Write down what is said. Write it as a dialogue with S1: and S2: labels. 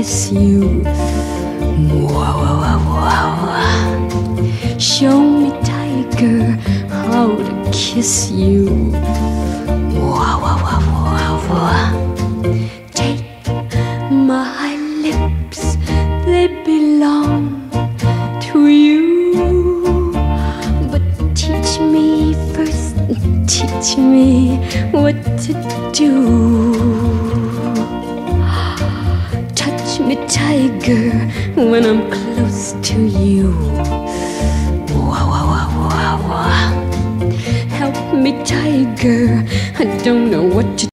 S1: kiss you. Wow, wow, wow, wow. Show me, tiger, how to kiss you. Wow, wow, wow, wow, wow. Take my lips, they belong to you. But teach me first, teach me what to do. Me, tiger, when I'm close to you. Wow, wow, wow, wow, wow. Help me, tiger, I don't know what to